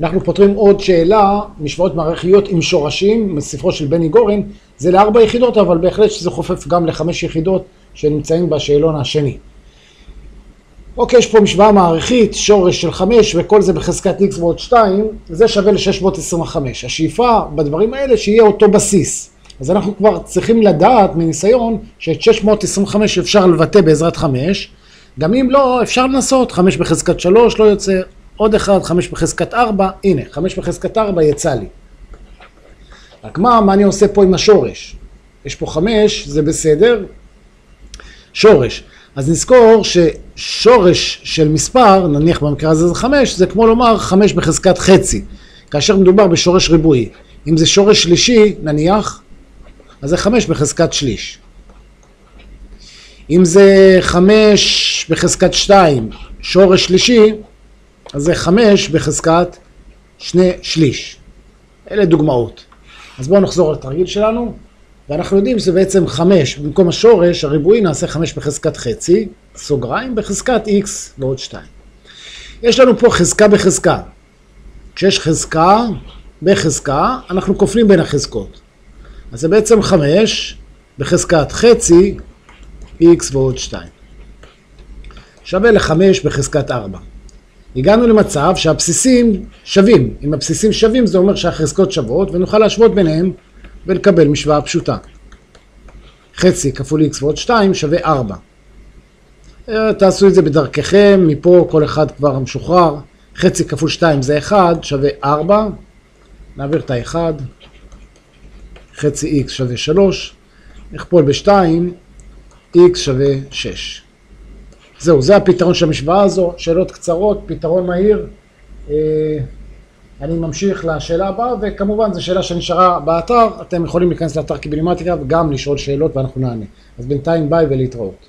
אנחנו פותרים עוד שאלה, משוואות מערכיות עם שורשים, מספרו של בני גורן, זה לארבע יחידות, אבל בהחלט שזה חופף גם לחמש יחידות שנמצאים בשאלון השני. אוקיי, יש פה משוואה מערכית, שורש של חמש, וכל זה בחזקת x ועוד שתיים, זה שווה ל-625. השאיפה בדברים האלה שיהיה אותו בסיס. אז אנחנו כבר צריכים לדעת מניסיון שאת 625 אפשר לבטא בעזרת 5, גם אם לא, אפשר לנסות, 5 בחזקת 3 לא יוצא, עוד אחד, 5 בחזקת 4, הנה, 5 בחזקת 4 יצא לי. רק מה, מה אני עושה פה עם השורש? יש פה 5, זה בסדר, שורש. אז נזכור ששורש של מספר, נניח במקרה הזה זה 5, זה כמו לומר 5 בחזקת חצי, כאשר מדובר בשורש ריבועי. אם זה שורש שלישי, נניח, אז זה חמש בחזקת שליש. אם זה חמש בחזקת שתיים, שורש שלישי, אז זה חמש בחזקת שני שליש. אלה דוגמאות. אז בואו נחזור לתרגיל שלנו, ואנחנו יודעים שזה בעצם חמש, במקום השורש הריבועי נעשה חמש בחזקת חצי, סוגריים, בחזקת x ועוד שתיים. יש לנו פה חזקה בחזקה. כשיש חזקה בחזקה, אנחנו כופלים בין החזקות. אז זה בעצם 5 בחזקת חצי x ועוד 2. שווה ל-5 בחזקת 4. הגענו למצב שהבסיסים שווים. אם הבסיסים שווים זה אומר שהחזקות שוות ונוכל להשוות ביניהם ולקבל משוואה פשוטה. חצי כפול x ועוד 2 שווה 4. אה, תעשו את זה בדרככם, מפה כל אחד כבר משוחרר. חצי כפול 2 זה 1 שווה 4. נעביר את ה-1. חצי x שווה 3, נכפול ב-2, x שווה 6. זהו, זה הפתרון של המשוואה הזו, שאלות קצרות, פתרון מהיר. אה, אני ממשיך לשאלה הבאה, וכמובן זו שאלה שנשארה באתר, אתם יכולים להיכנס לאתר קיבילימטיקה וגם לשאול שאלות ואנחנו נענה. אז בינתיים ביי ולהתראות.